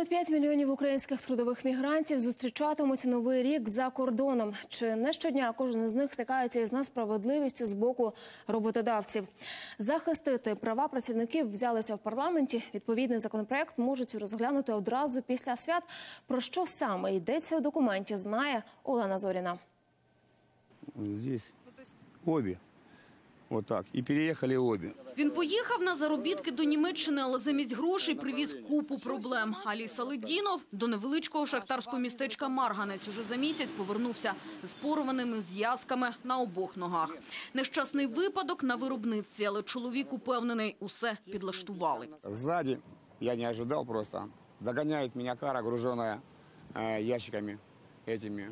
Понад 5 мільйонів українських трудових мігрантів зустрічатимуть новий рік за кордоном. Чи не щодня кожен із них стикається із несправедливістю з боку роботодавців? Захистити права працівників взялися в парламенті. Відповідний законопроект можуть розглянути одразу після свят. Про що саме йдеться у документі, знає Олена Зоріна. Здесь обе. Вот так. И переехали обе. Він поїхав на заробітки до Німеччини, але замість грошей привіз купу проблем. Аліса Ледінов до невеличкого шахтарського містечка Марганець уже за місяць повернувся з порваними зв'язками на обох ногах. Нещасний випадок на виробництві, але чоловік упевнений, усе підлаштували. Сзади, я не ожидал просто, догоняет меня кара, груженная э, ящиками этими.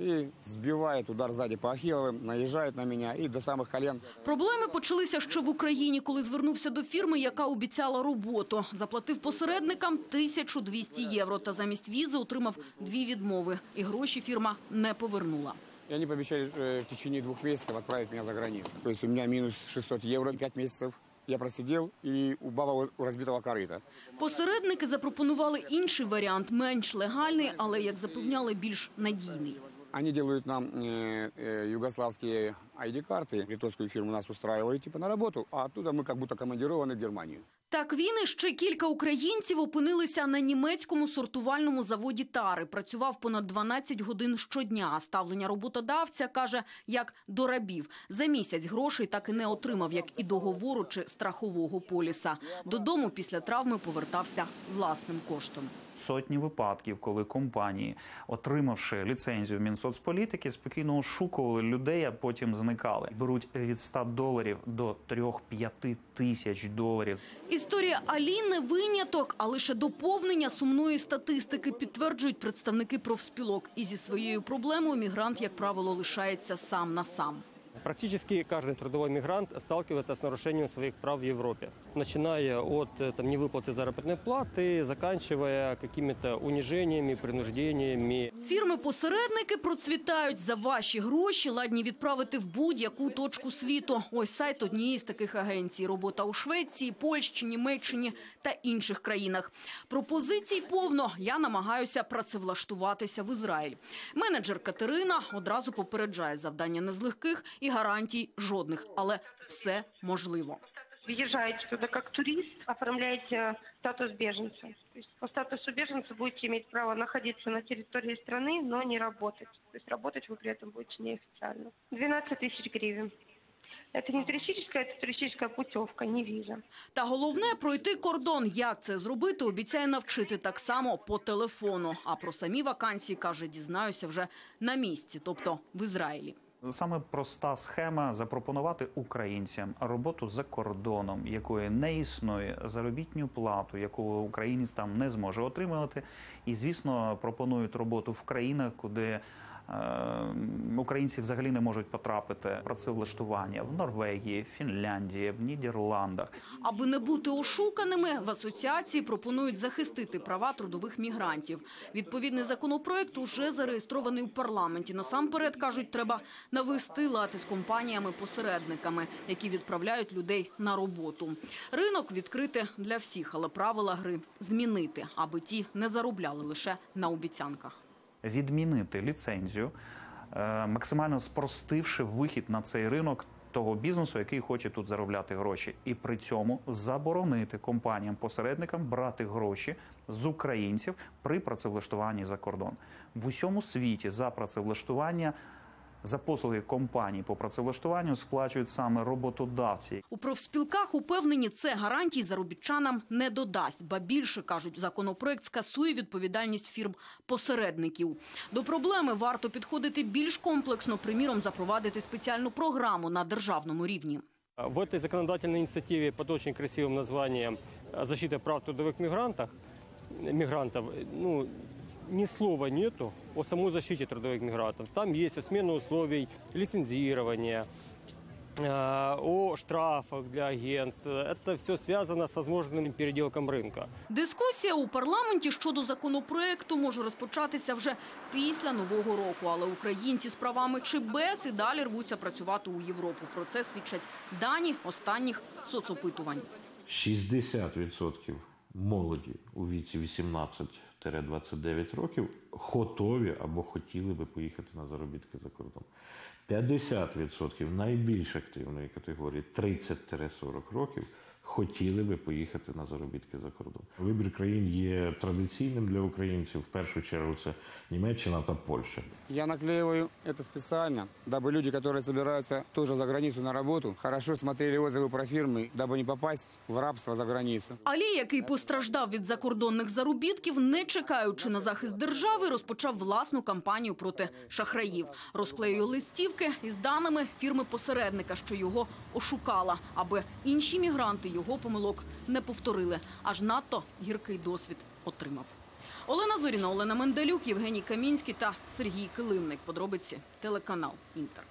И сбивает удар сзади по Ахилловым, наезжает на меня и до самых колен. Проблеми почалися ще в Україні, коли звернувся до фірми, яка обіцяла роботу. Заплатив посередникам 1200 євро та замість візи отримав дві відмови. І гроші фірма не повернула. И они пообещали э, в течение двух месяцев отправить меня за границу. То есть у меня минус 600 евро, 5 месяцев я просидел и у баба у разбитого корыта. Посередники запропонували інший варіант, менш легальний, але, як запевняли, більш надійний. Они делают нам э, э, югославские ID-карты, литовскую фирму нас устраивает типа на работу, а оттуда мы как будто командированы в Германию. Так він і ще кілька українців опинилися на німецькому сортувальному заводі Тари. Працював понад 12 годин щодня. А Ставлення роботодавця каже, як до рабів. За місяць грошей так і не отримав, як і договору чи страхового поліса. Додому після травми повертався власним коштом. Сотні випадків, коли компанії, отримавши ліцензію Мінсоцполітики, спокійно ошукували людей, а потім зникали. Беруть від 100 доларів до 3-5 тисяч доларів. Історія Аліни виняток, а лише доповнення сумної статистики підтверджують представники профспілок. І зі своєю проблемою мігрант, як правило, лишається сам на сам. Практически каждый трудовой мигрант сталкивается с нарушением своих прав в Европе, начиная от э, там, невыплаты заработной платы, заканчивая какими-то унижениями, принуждениями. Фірми-посередники процвітають за ваші гроші, ладні відправити в будь-яку точку світу. Ось сайт однієї з таких агенцій. Робота у Швеції, Польщі, Німеччині та інших країнах. Пропозицій повно. Я намагаюся працевлаштуватися в Ізраїль. Менеджер Катерина одразу попереджає завдання не з легких і гарантій жодних, але все можливо. въезжаете туда как турист, оформляете статус беженца. То есть по статусу беженца будете иметь право находиться на территории страны, но не работать. То есть работать вы при этом будете неофициально. 12 тысяч гривен. Это не туристическая, это туристическая путевка, не виза. Та головне пройти кордон. Як це зробити, обіцяє навчити так само по телефону. А про самі вакансії каже, дізнаюся вже на місці, тобто в Ізраїлі. Саме проста схема запропонувати українцям роботу за кордоном, якої не існує, заробітню плату, яку українець там не зможе отримувати. І звісно, пропонують роботу в країнах, куди українці взагалі не можуть потрапити працевлаштування в Норвегії, Фінляндії, в Нідерландах. Аби не бути ошуканими, в асоціації пропонують захистити права трудових мігрантів. Відповідний законопроект уже зареєстрований у парламенті. Насамперед кажуть, треба навести лад із компаніями-посередниками, які відправляють людей на роботу. Ринок відкрити для всіх, але правила гри змінити, аби ті не заробляли лише на обіцянках. Відмінити ліцензію, е, максимально спростивши вихід на цей ринок того бізнесу, який хоче тут заробляти гроші, і при цьому заборонити компаніям-посередникам брати гроші з українців при працевлаштуванні за кордон в усьому світі за працевлаштування. За послуги компаній по працевлаштуванню сплачують саме роботодавці, У профспілках упевнені, це гарантій заробітчанам не додасть, ба більше кажуть, законопроект скасує відповідальність фірм посередників. До проблеми варто підходити більш комплексно, приміром, запровадити спеціальну програму на державному рівні. В этой законодательной инициативе под очень красивым названием «Защита прав трудовых мигрантов», мигрантов, ну, ни слова нету о самой защите трудовых мигрантов. Там есть о смене условий лицензирования, э, о штрафах для агентств. Это все связано с возможным переделком рынка. Дискусія у парламенті щодо законопроекту може розпочатися вже після нового року. Але українці з правами чи без і далі рвуться працювати у Європу. Про це свідчать дані останніх соцопитувань. 60% молоді у віці 18-29 років готові або хотіли би поїхати на заробітки за кордон. 50% найбільш активної категорії 30-40 років хотіли би поїхати на заробітки за кордон. Вибір країн є традиційним для українців. В першу чергу це Німеччина та Польща. Я наклеиваю это специально, дабы люди, которые собираются тоже за границу на работу, хорошо смотрели отзывы про фирмы, дабы не попасть в рабство за границу. Алі, який постраждав від закордонних заробітків, не чекаючи на захист держави, розпочав власну кампанію проти шахраїв. Розклеює листівки із даними фірми-посередника, що його ошукала, аби інші мігранти його помилок не повторили. Аж надто гіркий досвід отримав. Олена Зоріна, Олена Менделюк, Євгеній Камінський та Сергій Килимник. Подробиці телеканал Інтер.